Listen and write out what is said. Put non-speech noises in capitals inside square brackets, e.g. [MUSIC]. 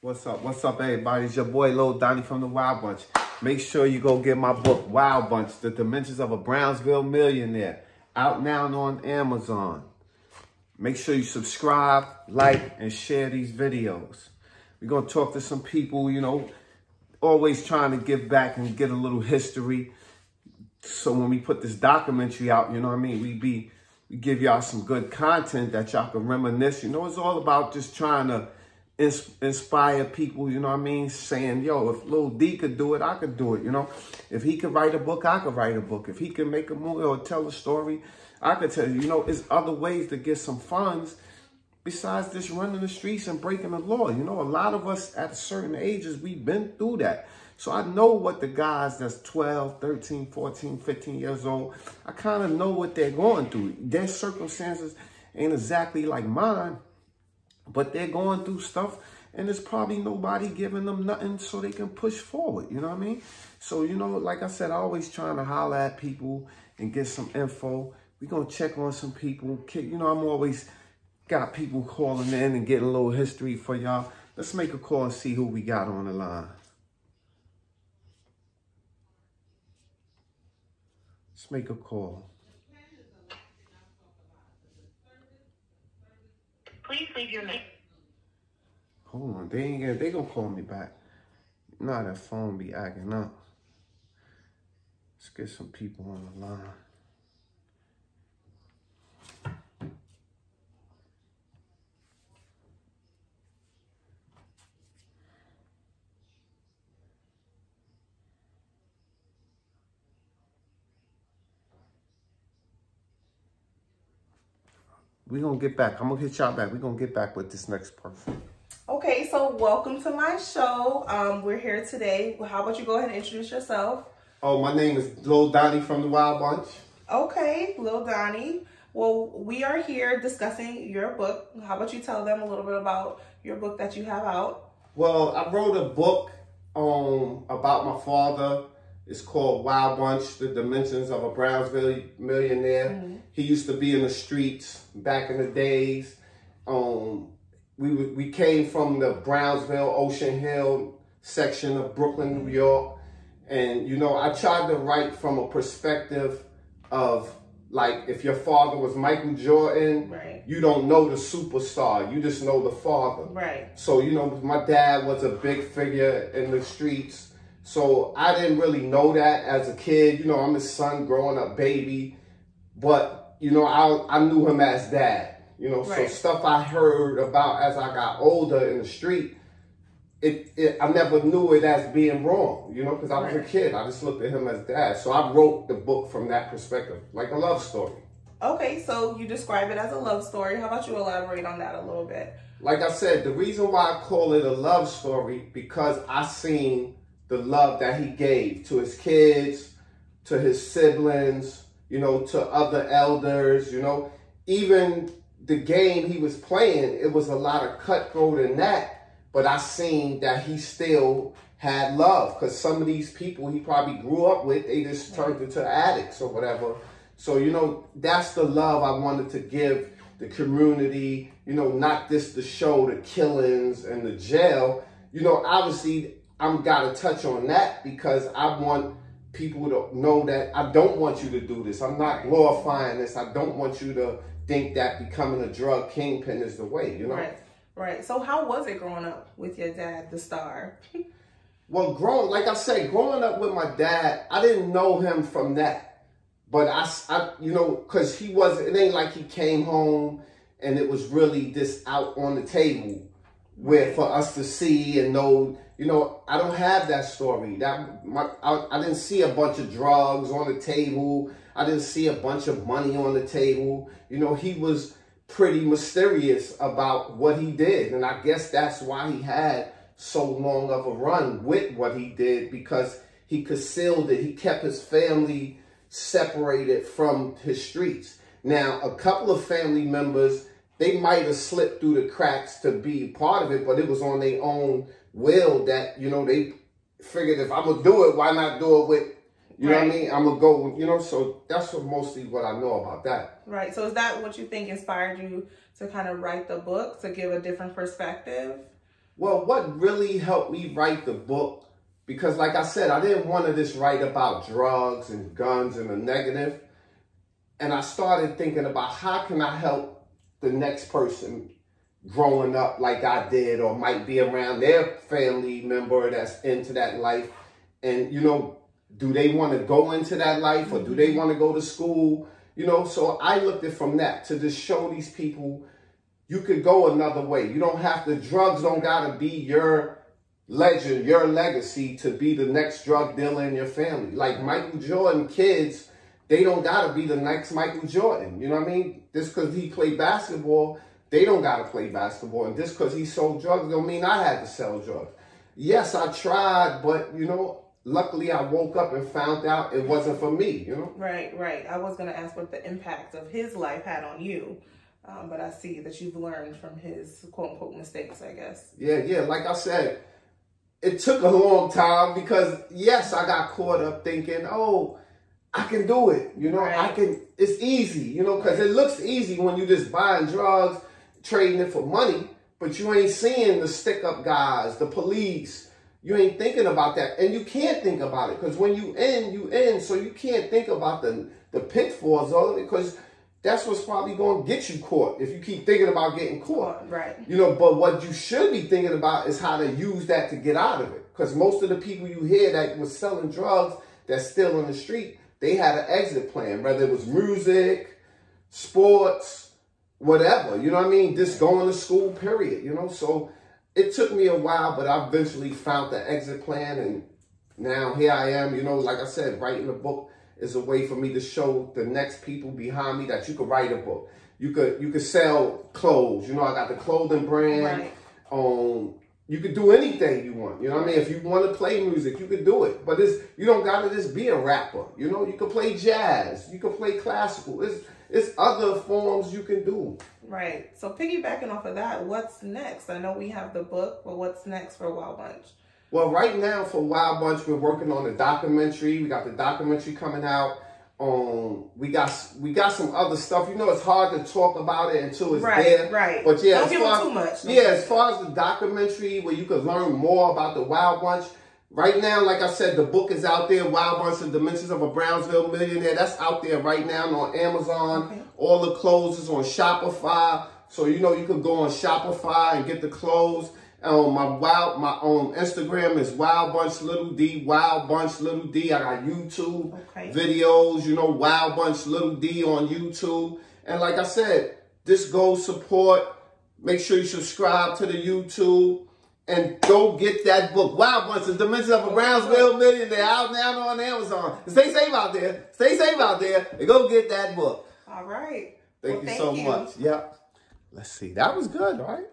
What's up? What's up, everybody? It's your boy Lil Donnie from the Wild Bunch. Make sure you go get my book, Wild Bunch, The Dimensions of a Brownsville Millionaire, out now on Amazon. Make sure you subscribe, like, and share these videos. We're going to talk to some people, you know, always trying to give back and get a little history. So when we put this documentary out, you know what I mean, we be we give y'all some good content that y'all can reminisce. You know, it's all about just trying to inspire people, you know what I mean? Saying, yo, if Lil D could do it, I could do it, you know? If he could write a book, I could write a book. If he could make a movie or tell a story, I could tell you, you know, it's other ways to get some funds besides just running the streets and breaking the law. You know, a lot of us at certain ages, we've been through that. So I know what the guys that's 12, 13, 14, 15 years old, I kind of know what they're going through. Their circumstances ain't exactly like mine, but they're going through stuff and there's probably nobody giving them nothing so they can push forward. You know what I mean? So, you know, like I said, I always trying to holler at people and get some info. We're going to check on some people. You know, I'm always got people calling in and getting a little history for y'all. Let's make a call and see who we got on the line. Let's make a call. Please leave your name. Hold on, they ain't gonna, they gonna call me back. Nah, that phone be acting up. Let's get some people on the line. We're gonna get back. I'm gonna hit y'all back. We're gonna get back with this next person. Okay, so welcome to my show. Um, we're here today. How about you go ahead and introduce yourself? Oh, my name is Lil Donnie from the Wild Bunch. Okay, Lil Donnie. Well, we are here discussing your book. How about you tell them a little bit about your book that you have out? Well, I wrote a book um, about my father it's called Wild Bunch, The Dimensions of a Brownsville Millionaire. Mm-hmm. He used to be in the streets back in the days. Um, we, we came from the Brownsville, Ocean Hill section of Brooklyn, New York. And, you know, I tried to write from a perspective of like if your father was Michael Jordan, right. you don't know the superstar. You just know the father. Right. So, you know, my dad was a big figure in the streets so I didn't really know that as a kid. You know, I'm his son growing up baby. But, you know, I, I knew him as dad. You know, right. so stuff I heard about as I got older in the street, it, it I never knew it as being wrong, you know, because I was right. a kid. I just looked at him as dad. So I wrote the book from that perspective, like a love story. Okay, so you describe it as a love story. How about you elaborate on that a little bit? Like I said, the reason why I call it a love story because I seen the love that he gave to his kids, to his siblings, you know, to other elders, you know, even the game he was playing, it was a lot of cutthroat in that, but I seen that he still had love because some of these people he probably grew up with, they just turned into addicts or whatever. So, you know, that's the love I wanted to give the community, you know, not just the show, the killings and the jail. You know, obviously I'm got to touch on that because I want people to know that I don't want you to do this. I'm not glorifying this. I don't want you to think that becoming a drug kingpin is the way, you know? Right, right. So how was it growing up with your dad, the star? [LAUGHS] well, growing, like I said, growing up with my dad, I didn't know him from that. But I, I you know, because he wasn't, it ain't like he came home and it was really this out on the table where for us to see and know you know, I don't have that story. That my, I, I didn't see a bunch of drugs on the table. I didn't see a bunch of money on the table. You know, he was pretty mysterious about what he did. And I guess that's why he had so long of a run with what he did because he concealed it. He kept his family separated from his streets. Now, a couple of family members, they might have slipped through the cracks to be part of it, but it was on their own will that, you know, they figured if I'm going to do it, why not do it with, you right. know what I mean? I'm going to go, you know, so that's what mostly what I know about that. Right. So is that what you think inspired you to kind of write the book, to give a different perspective? Well, what really helped me write the book, because like I said, I didn't want to just write about drugs and guns and the negative. And I started thinking about how can I help the next person growing up like I did or might be around their family member that's into that life. And, you know, do they want to go into that life or do they want to go to school? You know, so I looked at from that to just show these people you could go another way. You don't have to, drugs don't got to be your legend, your legacy to be the next drug dealer in your family. Like Michael Jordan kids, they don't got to be the next Michael Jordan. You know what I mean? Just because he played basketball, they don't got to play basketball. And just because he sold drugs don't mean I had to sell drugs. Yes, I tried, but, you know, luckily I woke up and found out it wasn't for me, you know? Right, right. I was going to ask what the impact of his life had on you. Um, but I see that you've learned from his quote unquote mistakes, I guess. Yeah, yeah. Like I said, it took a long time because yes, I got caught up thinking, oh, I can do it. You know, right. I can. It's easy. You know, because it looks easy when you just buying drugs, trading it for money, but you ain't seeing the stick up guys, the police. You ain't thinking about that, and you can't think about it because when you in, you in. So you can't think about the the pitfalls of it because that's what's probably going to get you caught if you keep thinking about getting caught. Right. You know, but what you should be thinking about is how to use that to get out of it. Because most of the people you hear that was selling drugs that's still on the street, they had an exit plan, whether it was music, sports, whatever. You know what I mean? Just going to school, period. You know, so it took me a while, but I eventually found the exit plan. And now here I am, you know, like I said, writing a book is a way for me to show the next people behind me that you could write a book. You could you could sell clothes. You know, I got the clothing brand. Right. Um, you could do anything you want. You know what I mean? If you want to play music, you could do it. But it's you don't gotta just be a rapper. You know, you can play jazz, you can play classical. It's it's other forms you can do. Right. So piggybacking off of that, what's next? I know we have the book, but what's next for Wild Bunch? Well, right now for Wild Bunch, we're working on the documentary. We got the documentary coming out. Um, we got we got some other stuff. You know, it's hard to talk about it until it's right, there. Right, But yeah, Don't as give far, too much. yeah, as far as the documentary where you can learn more about the Wild Bunch. Right now, like I said, the book is out there. Wild Bunch: The Dimensions of a Brownsville Millionaire. That's out there right now on Amazon. Okay. All the clothes is on Shopify. So you know you can go on Shopify and get the clothes. Um, my wild, my own Instagram is Wild Bunch Little D, Wild Bunch Little D. I got YouTube okay. videos, you know, Wild Bunch Little D on YouTube. And like I said, this goes support. Make sure you subscribe to the YouTube and go get that book. Wild Bunch, The Dimensions of a Brownsville Millionaire out now on Amazon. Stay safe out there. Stay safe out there and go get that book. All right. Thank well, you thank so you. much. Yep. Let's see. That was good, right?